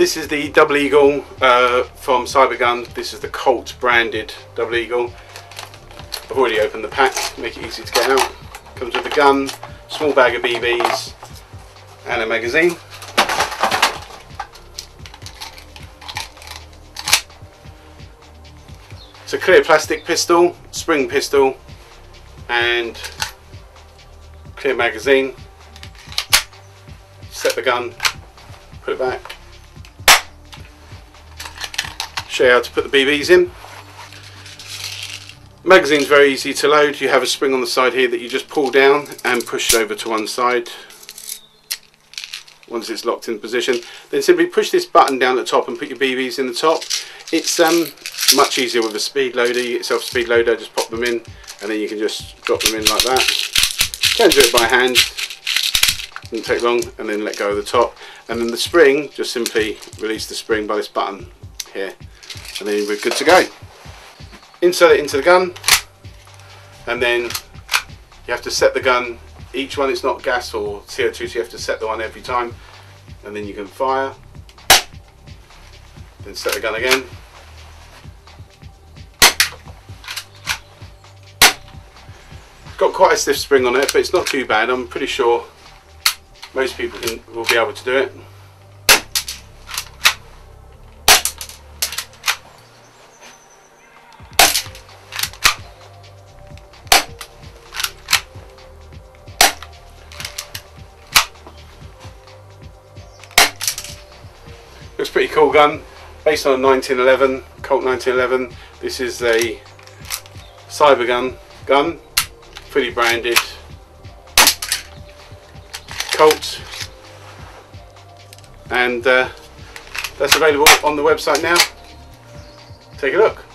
This is the Double Eagle uh, from Cybergun. This is the Colt branded Double Eagle. I've already opened the pack, make it easy to get out. Comes with a gun, small bag of BBs, and a magazine. It's a clear plastic pistol, spring pistol, and clear magazine. Set the gun, put it back. Show you how to put the BBs in. Magazine's very easy to load. You have a spring on the side here that you just pull down and push over to one side once it's locked in position. Then simply push this button down at the top and put your BBs in the top. It's um, much easier with a speed loader. You get yourself a speed loader, just pop them in and then you can just drop them in like that. Can do it by hand, doesn't take long, and then let go of the top. And then the spring, just simply release the spring by this button here and then we're good to go. Insert it into the gun. And then you have to set the gun. Each one is not gas or CO2 so you have to set the one every time. And then you can fire. Then set the gun again. Got quite a stiff spring on it but it's not too bad. I'm pretty sure most people can, will be able to do it Looks pretty cool gun, based on a 1911, Colt 1911. This is a Cybergun gun, fully branded Colt, and uh, that's available on the website now. Take a look.